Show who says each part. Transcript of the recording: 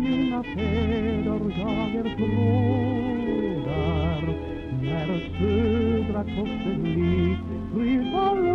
Speaker 1: mina fäder jag er frågar. När södra kusten lik kryper